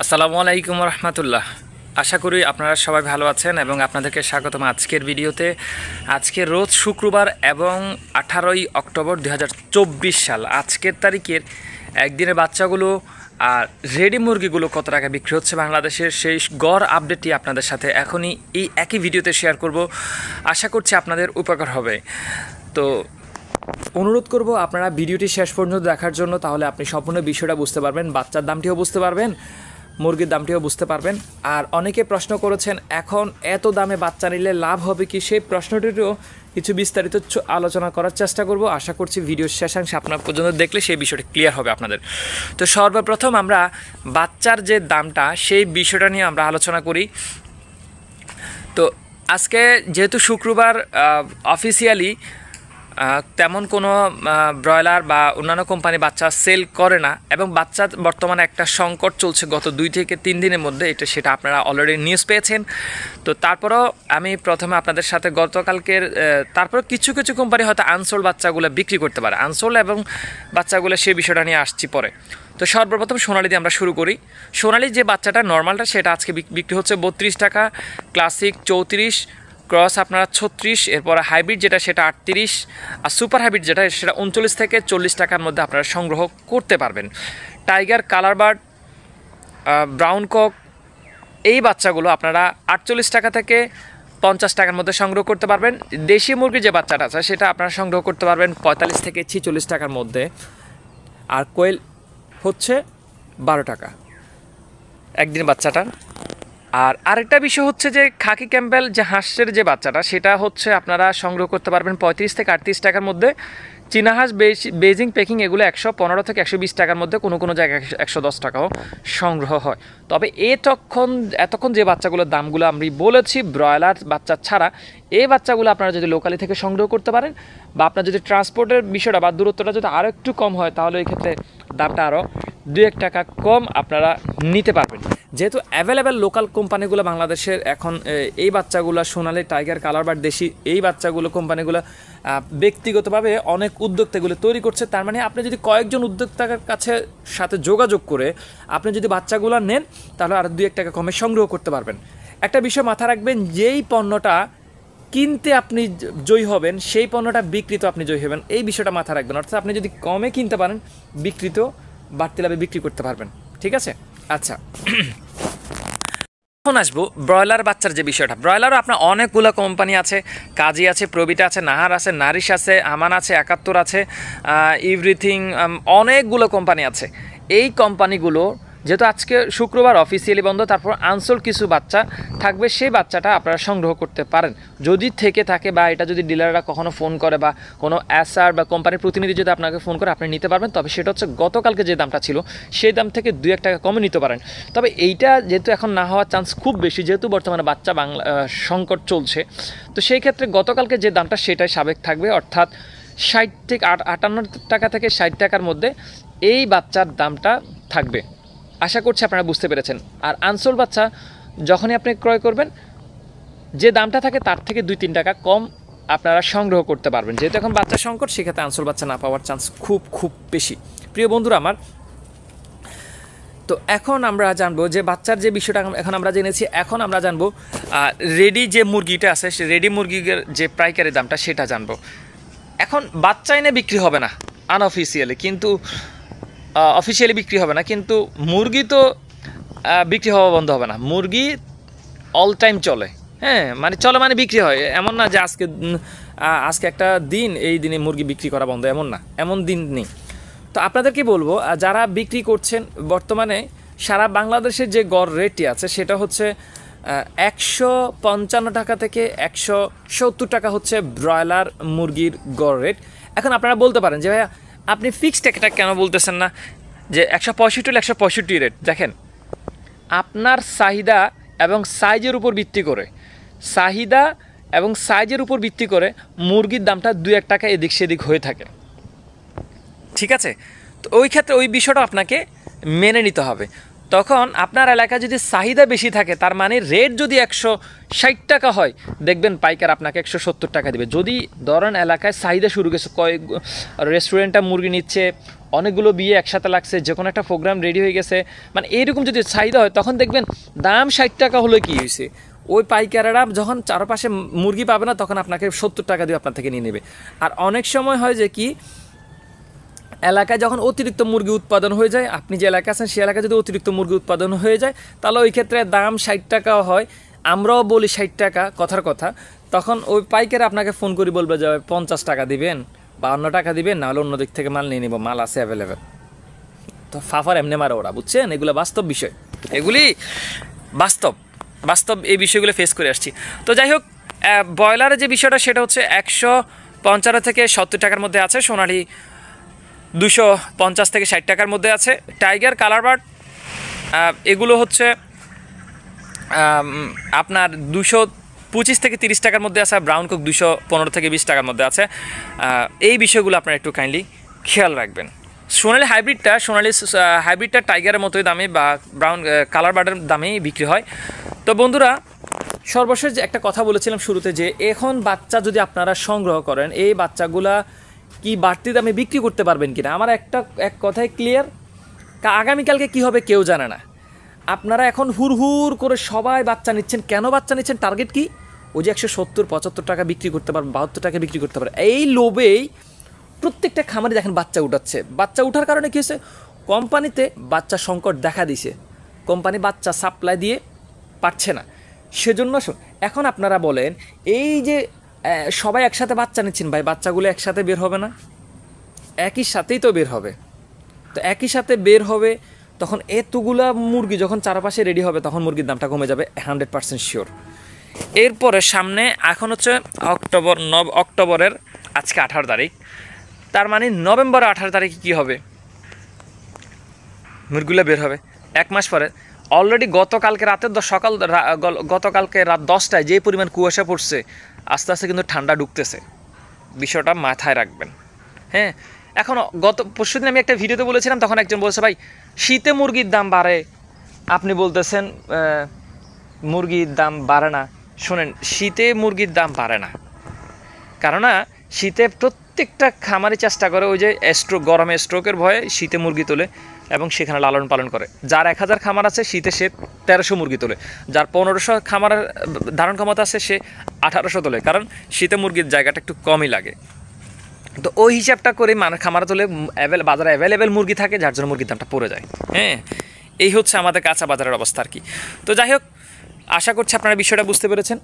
আসসালামু আলাইকুম রহমতুল্লাহ। আশা করি আপনারা সবাই ভালো আছেন এবং আপনাদেরকে স্বাগতম আজকের ভিডিওতে। আজকে রোজ শুক্রবার এবং আঠারোই অক্টোবর দু হাজার চব্বিশ সাল। আজকের তারিখের একদিনের বাচ্চাগুলো আর রেডি মুরগিগুলো কত টাকা বিক্রি হচ্ছে বাংলাদেশের সেই গড় আপডেটটি আপনাদের সাথে এখনই এই একই ভিডিওতে শেয়ার করব। আশা করছি আপনাদের উপকার হবে। তো অনুরোধ করব আপনারা ভিডিওটি শেষ পর্যন্ত দেখার জন্য, তাহলে আপনি সম্পূর্ণ বিষয়টা বুঝতে পারবেন, বাচ্চার দামটিও বুঝতে পারবেন। মুরগির দামটিও বুঝতে পারবেন। আর অনেকে প্রশ্ন করেছেন, এখন এত দামে বাচ্চা নিলে লাভ হবে কি? সেই প্রশ্নটিরও কিছু বিস্তারিত আলোচনা করার চেষ্টা করব। আশা করছি ভিডিও শেষাংশে আপনার পর্যন্ত দেখলে সেই বিষয়টি ক্লিয়ার হবে আপনাদের। তো সর্বপ্রথম আমরা বাচ্চার যে দামটা, সেই বিষয়টা নিয়ে আমরা আলোচনা করি। তো আজকে যেহেতু শুক্রবার অফিসিয়ালি তেমন কোনো ব্রয়লার বা অন্যান্য কোম্পানি বাচ্চা সেল করে না এবং বাচ্চা বর্তমানে একটা সংকট চলছে গত দুই থেকে তিন দিনের মধ্যে। এটা সেটা আপনারা অলরেডি নিউজ পেয়েছেন। তো তারপরও আমি প্রথমে আপনাদের সাথে গতকালকের তারপর কিছু কিছু কোম্পানি হয়তো আনসোল বাচ্চাগুলো বিক্রি করতে পারে। আনসোল এবং বাচ্চাগুলো সেই বিষয়টা নিয়ে আসছি পরে। তো সর্বপ্রথম সোনালি দিয়ে আমরা শুরু করি। সোনালি যে বাচ্চাটা নর্মালটা সেটা আজকে বিক- বিক্রি হচ্ছে বত্রিশ টাকা ক্লাসিক চৌত্রিশ ক্রস আপনারা ছত্রিশ, এরপর হাইব্রিড যেটা সেটা আটত্রিশ, আর সুপার হাইব্রিড যেটা সেটা উনচল্লিশ থেকে চল্লিশ টাকার মধ্যে আপনারা সংগ্রহ করতে পারবেন। Tiger colour bird brown cock, এই বাচ্চাগুলো আপনারা আটচল্লিশ টাকা থেকে পঞ্চাশ টাকার মধ্যে সংগ্রহ করতে পারবেন। দেশি মুরগির যে বাচ্চাটা আছে সেটা আপনারা সংগ্রহ করতে পারবেন পঁয়তাল্লিশ থেকে ছিচল্লিশ টাকার মধ্যে। আর কোয়েল হচ্ছে বারো টাকা। একদিন বাচ্চাটা আর আরেকটা বিষয় হচ্ছে যে খাকি ক্যাম্পেল যে হাঁসের যে বাচ্চাটা, সেটা হচ্ছে আপনারা সংগ্রহ করতে পারবেন পঁয়ত্রিশ থেকে আটত্রিশ টাকার মধ্যে। চীনা হাঁস বেজ- পেকিং এগুলো একশো পনেরো থেকে একশো বিশ টাকার মধ্যে কোনো কোনো জায়গায় একশো দশ টাকাও সংগ্রহ হয়। তবে এতক্ষণ এতক্ষণ যে বাচ্চাগুলোর দামগুলো আমি বলেছি, ব্রয়লার বাচ্চা ছাড়া এই বাচ্চাগুলো আপনারা যদি লোকালি থেকে সংগ্রহ করতে পারেন, বা আপনার যদি ট্রান্সপোর্টের বিষয়টা বা দূরত্বটা যদি আরও একটু কম হয়, তাহলে এই ক্ষেত্রে দামটা আরও দু এক টাকা কম আপনারা নিতে পারবেন। যেহেতু অ্যাভেলেবেল লোকাল কোম্পানিগুলো বাংলাদেশের এখন এই বাচ্চাগুলো সোনালি টাইগার কালার বার্ড দেশি, এই বাচ্চাগুলো কোম্পানিগুলো ব্যক্তিগতভাবে অনেক উদ্যোক্তাগুলো তৈরি করছে। তার মানে আপনি যদি কয়েকজন উদ্যোক্তার কাছে সাথে যোগাযোগ করে আপনি যদি বাচ্চাগুলো নেন, তাহলে আর দু এক টাকা কমে সংগ্রহ করতে পারবেন। একটা বিষয় মাথা রাখবেন, যেই পণ্যটা কিনতে আপনি জয়ী হবেন, সেই পণ্যটা বিক্রিত আপনি জয়ী হবেন। এই বিষয়টা মাথা রাখবেন। অর্থাৎ আপনি যদি কমে কিনতে পারেন, বিক্রিত বাড়তি লাভে বিক্রি করতে পারবেন। ঠিক আছে? আচ্ছা। এখন আসব ব্রয়লার বাচ্চার যে বিষয়টা। ব্রয়লারও আপনার অনেকগুলো কোম্পানি আছে, কাজী আছে প্রবিটা আছে, নাহার আছে, নারিশ আছে, আমান আছে, একাত্তর আছে এভরিথিং অনেকগুলো কোম্পানি আছে। এই কোম্পানিগুলো যেহেতু আজকে শুক্রবার অফিসিয়ালি বন্ধ, তারপর আনসোল কিছু বাচ্চা থাকবে, সেই বাচ্চাটা আপনারা সংগ্রহ করতে পারেন। যদি থেকে থাকে বা এটা যদি ডিলাররা কখনো ফোন করে বা কোনো অ্যাসার বা কোম্পানির প্রতিনিধি যদি আপনাকে ফোন করে, আপনি নিতে পারবেন। তবে সেটা হচ্ছে গতকালকে যে দামটা ছিল, সেই দাম থেকে দুই এক টাকা কমে নিতে পারেন। তবে এইটা যেহেতু এখন না হওয়ার চান্স খুব বেশি, যেহেতু বর্তমানে বাচ্চা বাংলা সংকট চলছে, তো সেই ক্ষেত্রে গতকালকে যে দামটা, সেটাই সাবেক থাকবে। অর্থাৎ ষাট থেকে আট, আটান্ন টাকা থেকে ষাট টাকার মধ্যে এই বাচ্চার দামটা থাকবে। আশা করছি আপনারা বুঝতে পেরেছেন। আর আনসোল বাচ্চা, যখনই আপনি ক্রয় করবেন, যে দামটা থাকে তার থেকে দুই, তিন টাকা কম আপনারা সংগ্রহ করতে পারবেন। যেহেতু এখন বাচ্চা সংকট, সেক্ষেত্রে আনসোল বাচ্চা না পাওয়ার চান্স খুব খুব বেশি। প্রিয় বন্ধুরা আমার, তো এখন আমরা জানব যে বাচ্চার যে বিষয়টা এখন আমরা জেনেছি, এখন আমরা জানব রেডি যে মুরগিটা আছে, সে রেডি মুরগির যে পাইকারি দামটা সেটা জানব। এখন বাচ্চা এনে বিক্রি হবে না আনঅফিসিয়ালি কিন্তু অফিসিয়ালি বিক্রি হবে না, কিন্তু মুরগি তো বিক্রি হওয়া বন্ধ হবে না। মুরগি অল টাইম চলে। হ্যাঁ মানে চলে মানে বিক্রি হয়। এমন না যে আজকে আজকে একটা দিন, এই দিনে মুরগি বিক্রি করা বন্ধ, এমন না। এমন দিন নেই। তো আপনাদেরকে বলব যারা বিক্রি করছেন বর্তমানে, সারা বাংলাদেশের যে গড় রেটটি আছে, সেটা হচ্ছে একশো পঞ্চান্ন টাকা থেকে একশো সত্তর টাকা হচ্ছে ব্রয়লার মুরগির গড় রেট। এখন আপনারা বলতে পারেন যে, ভাইয়া আপনি ফিক্সড একটা কেন বলতেছেন না? যে একশো পঁয়ষট্টি হলে একশো পঁয়ষট্টি রেট দেখেন। আপনার চাহিদা এবং সাইজের উপর ভিত্তি করে। চাহিদা এবং সাইজের উপর ভিত্তি করে মুরগির দামটা দু এক টাকা এদিক সেদিক হয়ে থাকে। ঠিক আছে? তো ওই ক্ষেত্রে ওই বিষয়টা আপনাকে মেনে নিতে হবে। তখন আপনার এলাকায় যদি চাহিদা বেশি থাকে, তার মানে রেট যদি একশো ষাট টাকা হয়, দেখবেন পাইকার আপনাকে একশো সত্তর টাকা দেবে। যদি ধরেন এলাকায় চাহিদা শুরু গেছে কয়েক রেস্টুরেন্টটা মুরগি নিচ্ছে, অনেকগুলো বিয়ে একসাথে লাগছে যে কোনো একটা প্রোগ্রাম রেডি হয়ে গেছে মানে এইরকম যদি চাহিদা হয়, তখন দেখবেন দাম ষাট টাকা হলে কি হয়েছে? ওই পাইকারেরা যখন চারপাশে মুরগি পাবে না, তখন আপনাকে সত্তর টাকা দিয়ে আপনার থেকে নিয়ে নেবে। আর অনেক সময় হয় যে কি এলাকায় যখন অতিরিক্ত মুরগি উৎপাদন হয়ে যায়, আপনি যে এলাকা আছেন সেই এলাকায় যদি অতিরিক্ত মুরগি উৎপাদন হয়ে যায়, তাহলে ওই ক্ষেত্রে দাম ষাট টাকাও হয়। আমরাও বলি ষাট টাকা, কথার কথা। তখন ওই পাইকারে আপনাকে ফোন করে বলবে যে, পঞ্চাশ টাকা দিবেন বা অন্য টাকা দিবেন, নাহলে অন্য দিক থেকে মাল নিয়ে নিব, মাল আছে অ্যাভেলেবেল তো ফাফার এমনি মারে ওরা, বুঝছেন? এগুলো বাস্তব বিষয়। এগুলি বাস্তব। বাস্তব এই বিষয়গুলো ফেস করে আসছি। তো যাই হোক ব্রয়লারের যে বিষয়টা, সেটা হচ্ছে একশো পঞ্চান্ন থেকে সত্তর টাকার মধ্যে আছে সোনালি দুশো পঞ্চাশ থেকে ষাট টাকার মধ্যে আছে। টাইগার কালার বার্ড এগুলো হচ্ছে আপনার দুশো পঁচিশ থেকে তিরিশ টাকার মধ্যে আছে ব্রাউন কোক দুশো পনেরো থেকে বিশ টাকার মধ্যে আছে। এই বিষয়গুলো আপনারা একটু কাইন্ডলি খেয়াল রাখবেন। সোনালি হাইব্রিডটা সোনালি হাইব্রিডটা টাইগারের মতোই দামে বা ব্রাউন কালার বার্ডের দামেই বিক্রি হয়। তো বন্ধুরা, সর্বশেষ একটা কথা বলেছিলাম শুরুতে যে এখন বাচ্চা যদি আপনারা সংগ্রহ করেন, এই বাচ্চাগুলা কি বাড়তি দামে বিক্রি করতে পারবেন কিনা? আমার একটা, এক কথায় ক্লিয়ার আগামীকালকে কি হবে কেউ জানে না। আপনারা এখন হুর করে সবাই বাচ্চা নিচ্ছেন। কেন বাচ্চা নিচ্ছেন? টার্গেট কি? ওই যে একশো সত্তর, পঁচাত্তর টাকা বিক্রি করতে পারবে বাহাত্তর টাকা বিক্রি করতে পারে এই লোভেই প্রত্যেকটা খামারে দেখেন বাচ্চা উঠাচ্ছে। বাচ্চা উঠার কারণে কী হয়েছে? কোম্পানিতে বাচ্চা সংকট দেখা দিছে। কোম্পানি বাচ্চা সাপ্লাই দিয়ে পারছে না। সেজন্য এখন আপনারা বলেন, এই যে সবাই একসাথে বাচ্চা নিচ্ছেন ভাই, বাচ্চাগুলো একসাথে বের হবে না। একই সাথেই তো বের হবে। তো একই সাথে বের হবে, তখন এতগুলা মুরগি যখন চারপাশে রেডি হবে, তখন মুরগির দামটা কমে যাবে হান্ড্রেড পার্সেন্ট শিওর এরপরে সামনে, এখন হচ্ছে অক্টোবর, নব, অক্টোবরের, আজকে আঠারো তারিখ। তার মানে নভেম্বর আঠারো তারিখে কী হবে? মুরগিগুলো বের হবে। এক মাস পরে। অলরেডি গতকালকে রাতের সকাল গতকালকে রাত দশটায় যে পরিমাণ কুয়াশা পড়ছে আস্তে আস্তে কিন্তু ঠান্ডা ঢুকতেছে। বিষয়টা মাথায় রাখবেন। হ্যাঁ এখন গত পরশুদিন আমি একটা ভিডিওতে বলেছিলাম, তখন একজন বলছে, ভাই, শীতে মুরগির দাম বাড়ে। আপনি বলতেছেন মুরগির দাম বাড়ে না। শোনেন, শীতে মুরগির দাম বাড়ে না। কেননা, শীতে প্রত্যেকটা খামারি চেষ্টা করে ওই যে স্ট্রোক গরমে স্ট্রোকের ভয়ে শীতে মুরগি তোলে। এবং সেখানে লালন পালন করে। যার এক হাজার খামার আছে, শীতে সে তেরোশো মুরগি তোলে। যার পনেরোশো খামারের ধারণ ক্ষমতা আছে, সে আঠারোশো তোলে। কারণ শীতে মুরগির জায়গাটা একটু কমই লাগে। তো ওই হিসাবটা করে মানে খামারে তোলে অ্যাভেল বাজারে অ্যাভেলেবেল মুরগি থাকে, যার জন্য মুরগির দামটা পড়ে যায়। হ্যাঁ এই হচ্ছে আমাদের কাঁচা বাজারের অবস্থা আর কি। তো যাই হোক, আশা করছি আপনারা বিষয়টা বুঝতে পেরেছেন।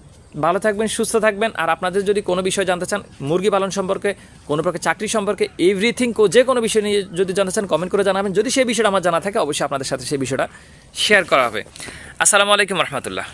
ভালো থাকবেন, সুস্থ থাকবেন। আর আপনাদের যদি কোনো বিষয় জানতে চান, মুরগি পালন সম্পর্কে, কোনো প্রকার চাকরি সম্পর্কে এভরিথিং যে কোনো বিষয় নিয়ে যদি জানতে চান কমেন্ট করে জানাবেন। যদি সেই বিষয়টা আমার জানা থাকে, অবশ্যই আপনাদের সাথে সেই বিষয়টা শেয়ার করা হবে। আসসালামু আলাইকুম রহমতুল্লাহ।